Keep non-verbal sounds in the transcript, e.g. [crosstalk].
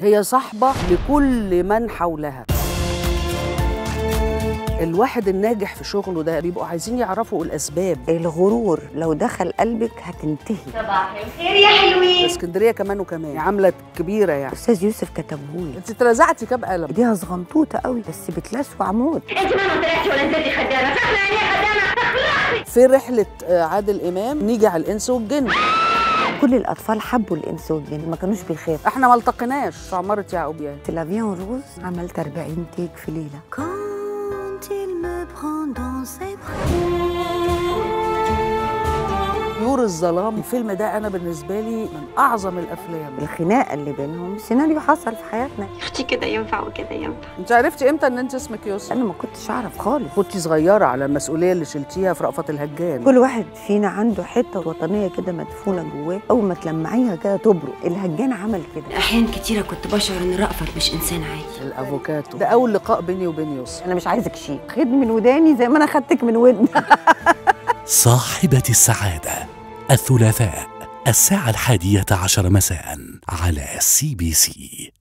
هي صاحبة لكل من حولها. الواحد الناجح في شغله ده بيبقوا عايزين يعرفوا الأسباب. الغرور لو دخل قلبك هتنتهي. صباح الخير يا حلوين. اسكندرية كمان وكمان. عاملة كبيرة يعني. أستاذ يوسف كتبهولي. أنت اترزعتي كام قلم؟ ايديها صغنطوطه قوي بس بتلسوع عمود انت ما طلعتي ولا نزلتي خدامة. فاهمه يعني إيه خدامة. في رحلة آه، عادل إمام نيجي على الإنس والجن. كل الأطفال حبوا الانس والجن ما كانوش بيخافوا إحنا ما التقيناش في عمارة يعقوب يعني La Vie en Rose عملت 40 take في ليلة. Quand il me prend dans ses bras. طيور الظلام. الفيلم ده أنا بالنسبة لي من أعظم الأفلام. الخناقة اللي بينهم سيناريو حصل في حياتنا. أختي كده ينفع وكده ينفع. أنت عرفتي إمتى إن أنت اسمك يوسف؟ أنا ما كنتش أعرف خالص. كنتي صغيرة على المسؤولية اللي شلتيها في رأفت الهجان. كل واحد فينا عنده حتة وطنية كده مدفونة جواه. أول ما تلمعيها كده تبرق. الهجان عمل كده. أحيان كتيرة كنت بشعر إن رأفت مش إنسان عادي. الأفوكاتو. ده أول لقاء بيني وبين يوسف. أنا مش عايزك شيء. خد من وداني زي ما أنا خدتك من ودني. [laughs] صاحبة السعادة. الثلاثاء الساعة الحادية عشر مساء على CBC